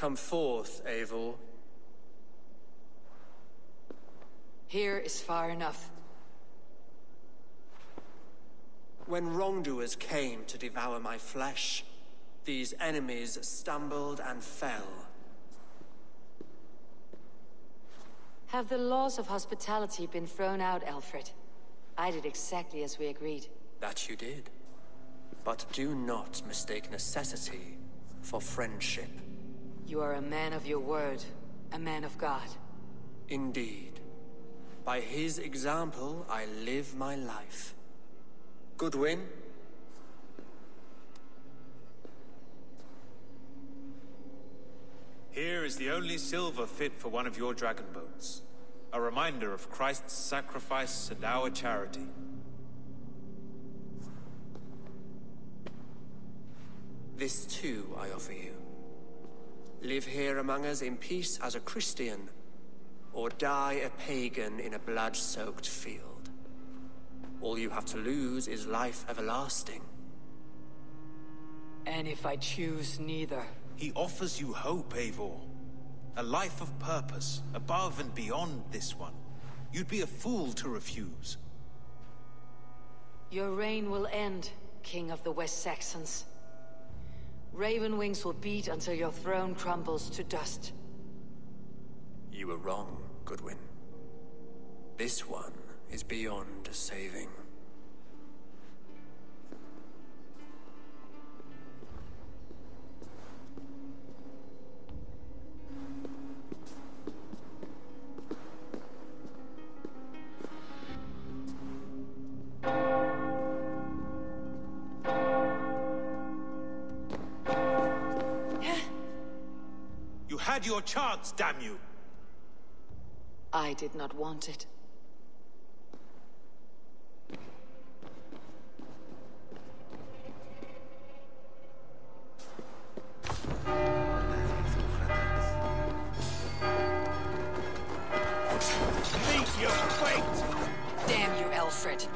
Come forth, Eivor. Here is far enough. When wrongdoers came to devour my flesh, these enemies stumbled and fell. Have the laws of hospitality been thrown out, Alfred? I did exactly as we agreed. That you did. But do not mistake necessity for friendship. You are a man of your word, a man of God. Indeed. By his example, I live my life. Goodwin? Here is the only silver fit for one of your dragon boats. A reminder of Christ's sacrifice and our charity. This too I offer you. Live here among us in peace as a Christian, or die a pagan in a blood-soaked field. All you have to lose is life everlasting. And if I choose neither? He offers you hope, Eivor. A life of purpose, above and beyond this one. You'd be a fool to refuse. Your reign will end, King of the West Saxons. Raven wings will beat until your throne crumbles to dust. You were wrong, Goodwin. This one is beyond saving. Had your chance, damn you! I did not want it. Meet your fate! Damn you, Alfred.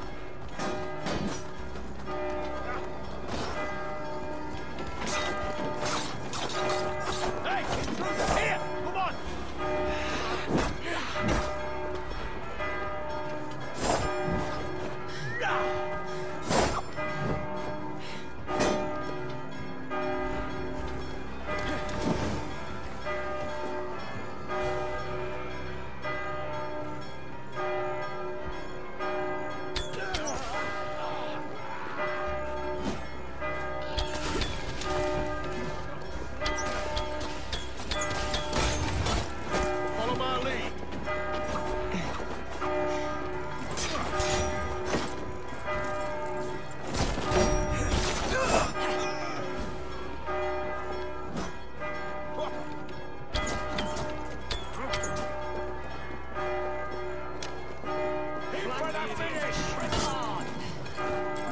for the finish!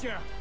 Finish you!